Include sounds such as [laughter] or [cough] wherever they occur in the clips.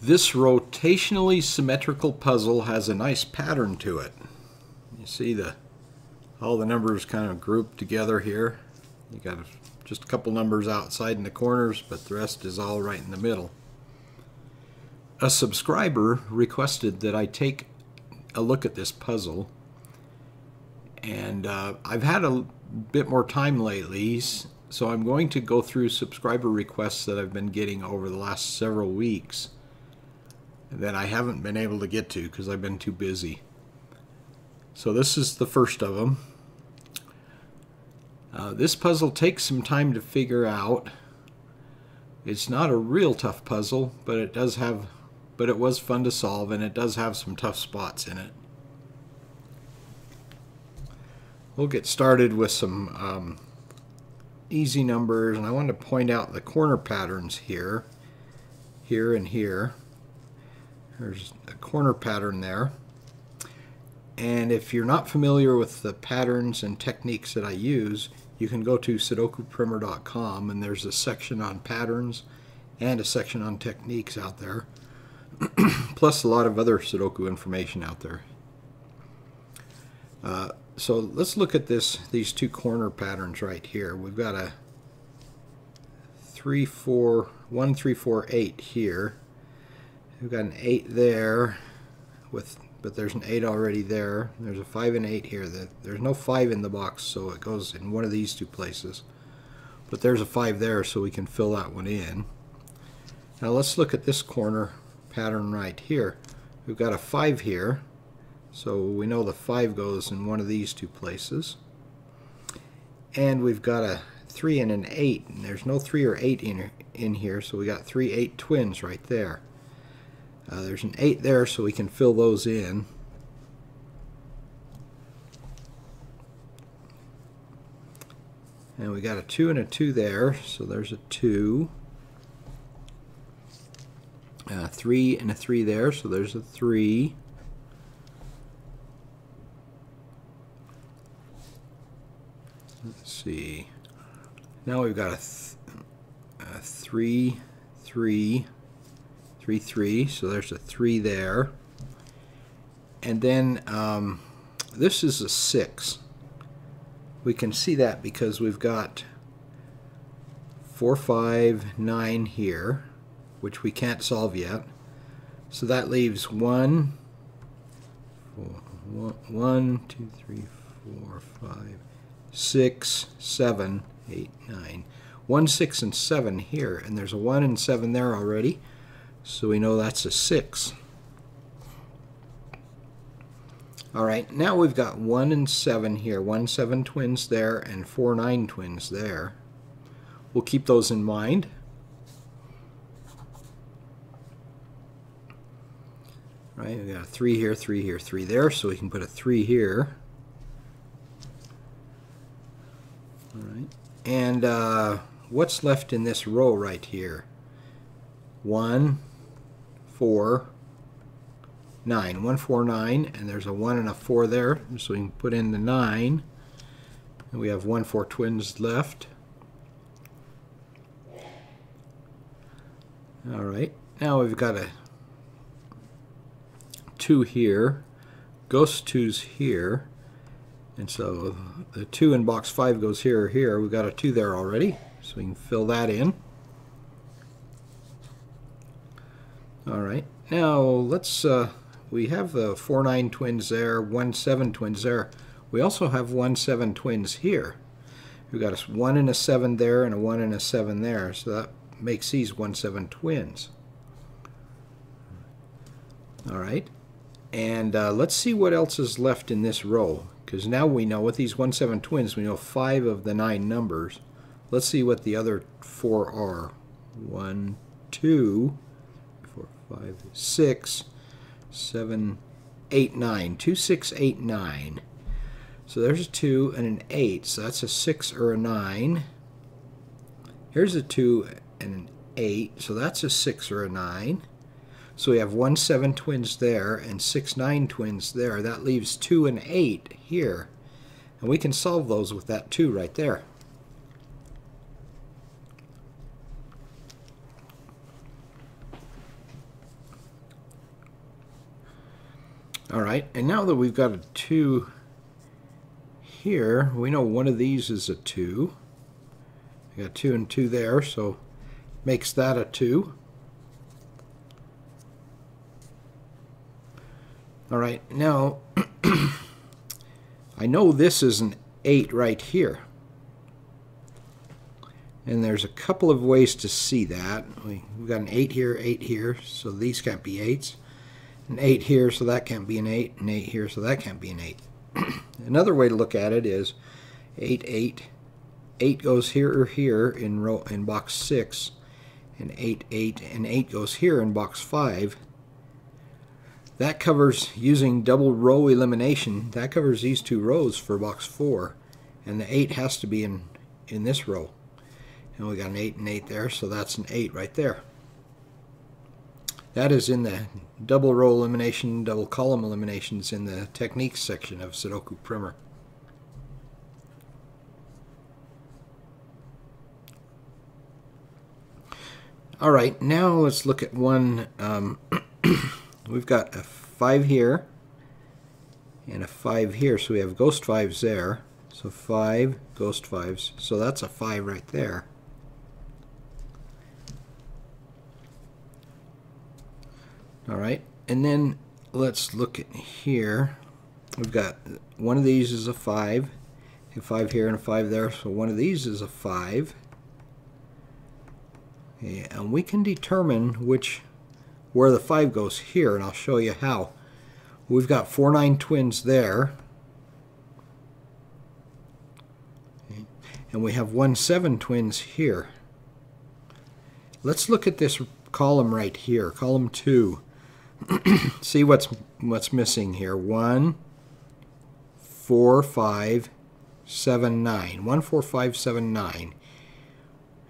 This rotationally symmetrical puzzle has a nice pattern to it. You see the all the numbers kind of grouped together here. You got just a couple numbers outside in the corners, but the rest is all right in the middle. A subscriber requested that I take a look at this puzzle, and uh, I've had a bit more time lately, so I'm going to go through subscriber requests that I've been getting over the last several weeks that I haven't been able to get to because I've been too busy. So this is the first of them. Uh, this puzzle takes some time to figure out. It's not a real tough puzzle, but it does have, but it was fun to solve, and it does have some tough spots in it. We'll get started with some um, easy numbers, and I want to point out the corner patterns here, here and here. There's a corner pattern there. And if you're not familiar with the patterns and techniques that I use, you can go to sudokuprimer.com and there's a section on patterns and a section on techniques out there, [clears throat] plus a lot of other Sudoku information out there. Uh, so let's look at this these two corner patterns right here. We've got a 3, 4, 1, 3, 4, 8 here. We've got an 8 there with but there's an 8 already there. There's a 5 and 8 here. There's no 5 in the box, so it goes in one of these two places. But there's a 5 there, so we can fill that one in. Now let's look at this corner pattern right here. We've got a 5 here, so we know the 5 goes in one of these two places. And we've got a 3 and an 8, and there's no 3 or 8 in, in here, so we got 3 8 twins right there. Uh, there's an 8 there, so we can fill those in. And we got a 2 and a 2 there, so there's a 2. A uh, 3 and a 3 there, so there's a 3. Let's see. Now we've got a, th a 3, 3, 3, 3. So there's a 3 there. And then um, this is a 6. We can see that because we've got 4, 5, 9 here, which we can't solve yet. So that leaves 1, 1, 2, 3, 4, 5, 6, 7, 8, 9. 1, 6, and 7 here, and there's a 1 and 7 there already. So we know that's a 6. All right, now we've got 1 and 7 here. 1, 7 twins there and 4, 9 twins there. We'll keep those in mind. Right, we got a 3 here, 3 here, 3 there, so we can put a 3 here. All right, and uh, what's left in this row right here? 1, 4, 9. 1, 4, 9, and there's a 1 and a 4 there, so we can put in the 9. And we have 1, 4 twins left. All right, now we've got a 2 here, ghost 2's here, and so the 2 in box 5 goes here or here. We've got a 2 there already, so we can fill that in. All right, now let's, uh, we have the 4-9 twins there, 1-7 twins there. We also have 1-7 twins here. We've got a 1 and a 7 there and a 1 and a 7 there, so that makes these 1-7 twins. All right, and uh, let's see what else is left in this row, because now we know with these 1-7 twins, we know 5 of the 9 numbers. Let's see what the other 4 are. 1, 2, five, six, seven, eight, nine. Two, six, eight, nine. So there's a two and an eight. So that's a six or a nine. Here's a two and an eight. So that's a six or a nine. So we have one seven twins there and six nine twins there. That leaves two and eight here. And we can solve those with that two right there. All right, and now that we've got a 2 here, we know one of these is a 2. We got 2 and 2 there, so makes that a 2. All right, now [clears throat] I know this is an 8 right here. And there's a couple of ways to see that. We, have got an 8 here, 8 here, so these can't be 8s. An 8 here, so that can't be an 8. An 8 here, so that can't be an 8. [clears throat] Another way to look at it is 8, 8. 8 goes here or here in row in box 6. And 8, 8, and 8 goes here in box 5. That covers, using double row elimination, that covers these two rows for box 4. And the 8 has to be in, in this row. And we got an 8 and 8 there, so that's an 8 right there. That is in the double row elimination, double column eliminations in the techniques section of Sudoku Primer. All right, now let's look at one. Um, [coughs] we've got a 5 here and a 5 here, so we have ghost 5s there. So 5, ghost 5s, so that's a 5 right there. All right, and then let's look at here. We've got one of these is a 5, a 5 here and a 5 there, so one of these is a 5. Okay, and we can determine which where the 5 goes here, and I'll show you how. We've got 4 9 twins there. And we have 1 7 twins here. Let's look at this column right here, column 2. [clears throat] see what's what's missing here. One, four, five, seven, nine. One, four, five, seven, nine.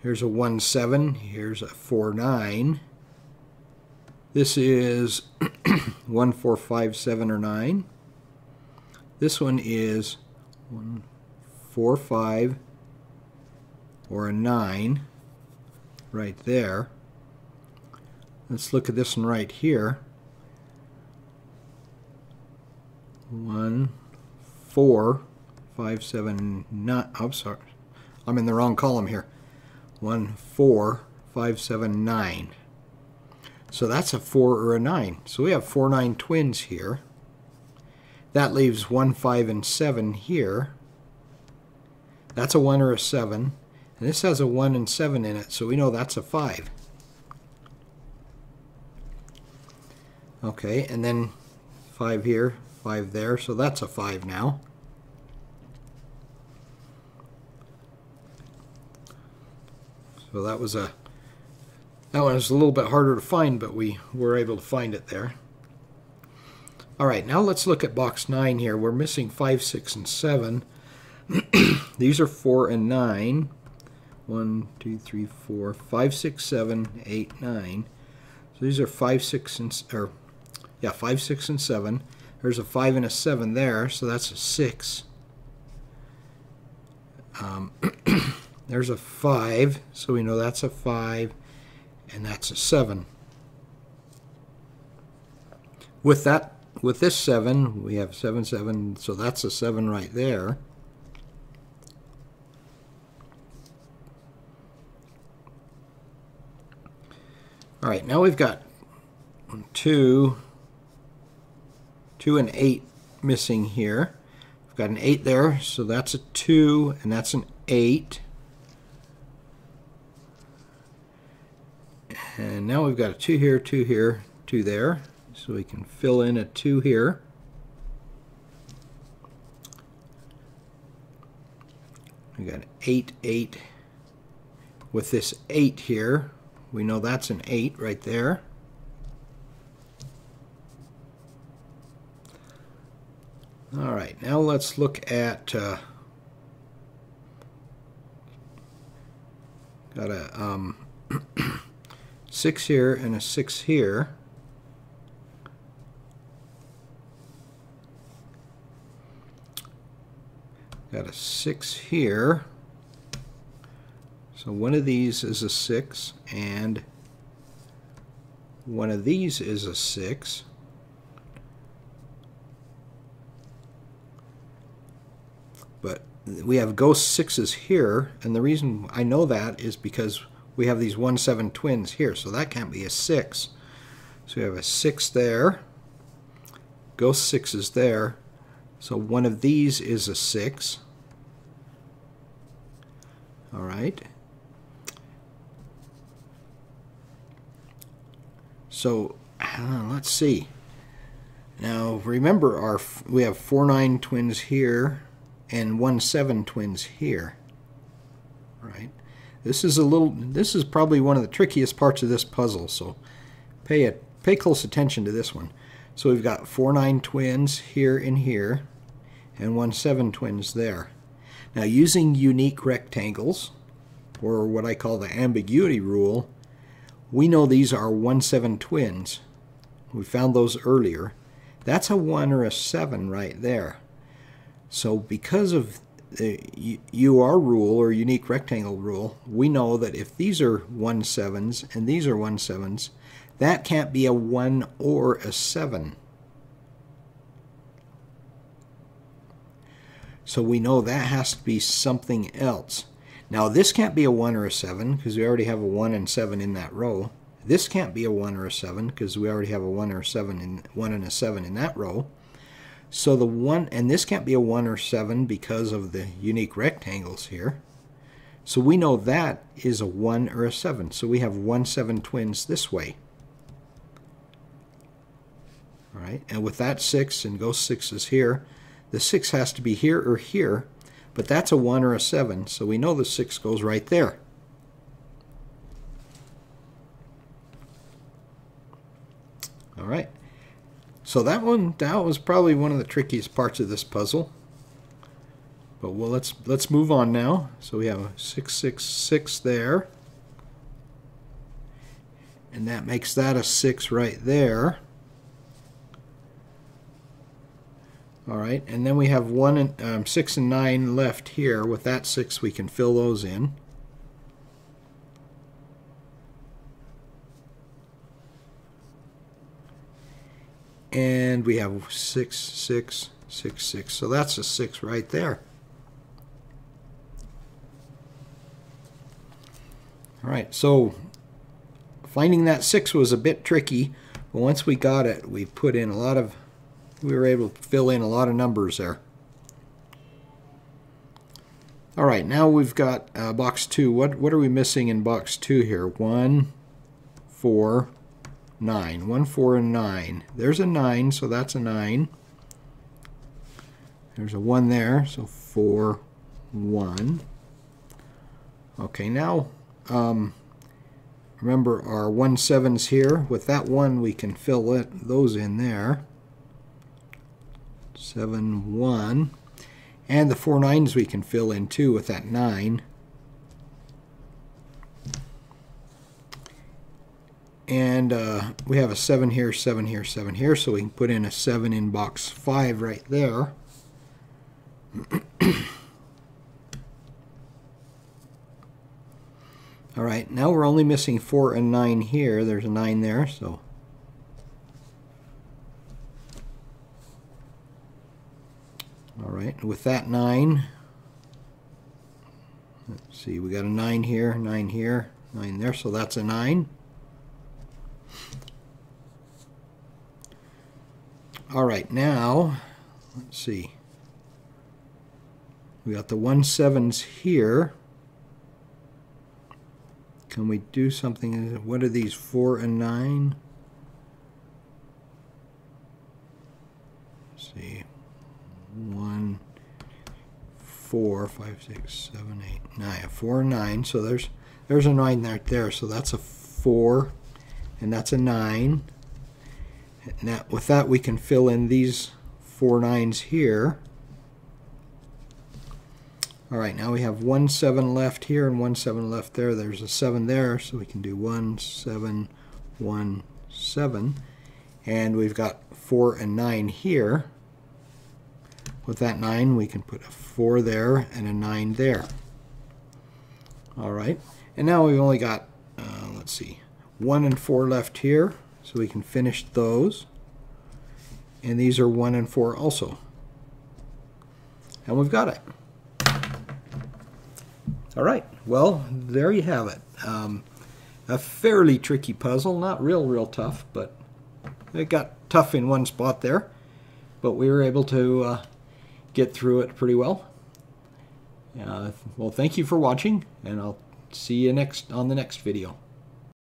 Here's a one seven. Here's a four nine. This is [clears throat] one, four, five, seven, or nine. This one is one, four, five, or a nine, right there. Let's look at this one right here. One, four, five, seven, nine. I'm sorry, I'm in the wrong column here. One, four, five, seven, nine. So that's a four or a nine. So we have four nine twins here. That leaves one, five, and seven here. That's a one or a seven. And this has a one and seven in it, so we know that's a five. Okay, and then five here, 5 there, so that's a 5 now. So that was a that one was a little bit harder to find, but we were able to find it there. All right, now let's look at box 9 here. We're missing 5, 6, and 7. [clears throat] These are 4 and 9. 1, 2, 3, 4, 5, 6, 7, 8, 9. So these are 5, 6, and, or, yeah, 5, 6, and 7. There's a 5 and a 7 there, so that's a 6. Um, [clears throat] there's a 5, so we know that's a 5, and that's a 7. With that, with this 7, we have 7, 7, so that's a 7 right there. All right, now we've got 2, 2 and 8 missing here. We've got an 8 there, so that's a 2, and that's an 8. And now we've got a 2 here, 2 here, 2 there. So we can fill in a 2 here. We got an 8, 8. With this 8 here, we know that's an 8 right there. All right, now let's look at uh, got a um, [clears throat] six here and a six here. Got a six here. So one of these is a six and one of these is a six. We have ghost sixes here, and the reason I know that is because we have these 1 7 twins here, so that can't be a 6. So we have a 6 there, ghost sixes there, so one of these is a 6. All right. So uh, let's see. Now remember, our we have four nine twins here and one seven twins here. Right. This is a little. This is probably one of the trickiest parts of this puzzle. So pay it. Pay close attention to this one. So we've got four nine twins here and here, and one seven twins there. Now using unique rectangles, or what I call the ambiguity rule, we know these are 1-7 twins. We found those earlier. That's a 1 or a 7 right there. So because of the UR rule or unique rectangle rule, we know that if these are 1 7s and these are 1 7s, that can't be a 1 or a 7. So we know that has to be something else. Now this can't be a 1 or a 7 because we already have a 1 and 7 in that row. This can't be a 1 or a 7 because we already have a 1 or a 7 in 1 and a 7 in that row. So the 1 and this can't be a 1 or 7 because of the unique rectangles here. So we know that is a 1 or a 7. So we have 1 7 twins this way. All right, and with that 6 and ghost 6 is here, the 6 has to be here or here, but that's a 1 or a 7, so we know the 6 goes right there. All right. So that one, that was probably one of the trickiest parts of this puzzle. But well, let's let's move on now. So we have a 666 there. And that makes that a 6 right there. All right, and then we have one and, um, six and nine left here. With that six, we can fill those in. And we have six, six, six, six. So that's a six right there. All right, so finding that six was a bit tricky, but once we got it, we put in a lot of we were able to fill in a lot of numbers there. All right, now we've got uh, box two. What, what are we missing in box two here? One, four, nine. One, four, and nine. There's a nine, so that's a nine. There's a one there, so four, one. Okay, now um, remember our one sevens here. With that one, we can fill it, those in there. 7, 1. And the four nines we can fill in too with that 9. And uh, we have a 7 here, 7 here, 7 here, so we can put in a 7 in box 5 right there. [clears throat] All right, now we're only missing 4 and 9 here. There's a 9 there, so All right, with that 9, let's see, we got a 9 here, 9 here, 9 there, so that's a 9. All right, now, let's see. We got the 1 sevens here. Can we do something? What are these, 4 and 9? Let's see one, four, five, six, seven, eight, nine. Four and nine. So there's there's a nine right there. So that's a four, and that's a nine. Now with that we can fill in these four nines here. All right, now we have one seven left here and one seven left there. There's a seven there, so we can do one, seven, one, seven. And we've got four and nine here. With that 9, we can put a 4 there and a 9 there. All right. And now we've only got, uh, let's see, 1 and 4 left here. So we can finish those. And these are 1 and 4 also. And we've got it. All right, well, there you have it. Um, a fairly tricky puzzle, not real, real tough, but it got tough in one spot there. But we were able to uh, get through it pretty well. Uh, well, thank you for watching, and I'll see you next on the next video.